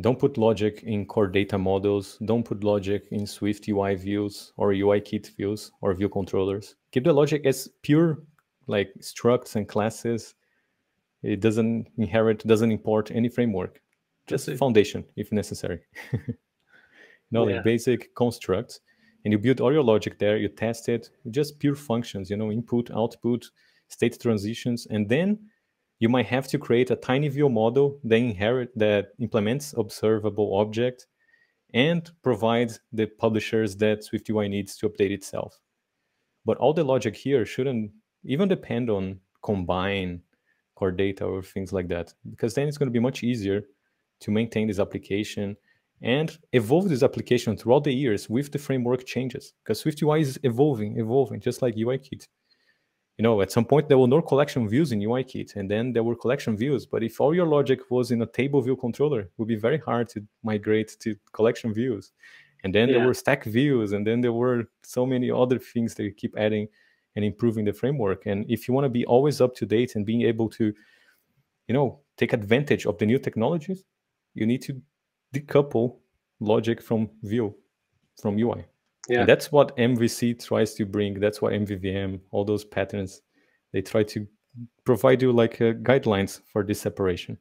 don't put logic in core data models. Don't put logic in SwiftUI views or UIKit views or view controllers. Keep the logic as pure like structs and classes. It doesn't inherit, doesn't import any framework. Just a foundation if necessary. no, yeah. like basic constructs. And you build all your logic there, you test it, just pure functions, you know, input, output, state transitions, and then you might have to create a tiny view model that inherit that implements observable object and provides the publishers that SwiftUI needs to update itself. But all the logic here shouldn't even depend on combine core data or things like that, because then it's going to be much easier to maintain this application and evolve this application throughout the years with the framework changes. Because SwiftUI is evolving, evolving, just like UIKit you know, at some point there were no collection views in UIKit, and then there were collection views. But if all your logic was in a table view controller, it would be very hard to migrate to collection views. And then yeah. there were stack views, and then there were so many other things that you keep adding and improving the framework. And if you want to be always up to date and being able to, you know, take advantage of the new technologies, you need to decouple logic from view, from UI. Yeah. And that's what MVC tries to bring. That's what MVVM, all those patterns, they try to provide you like uh, guidelines for this separation.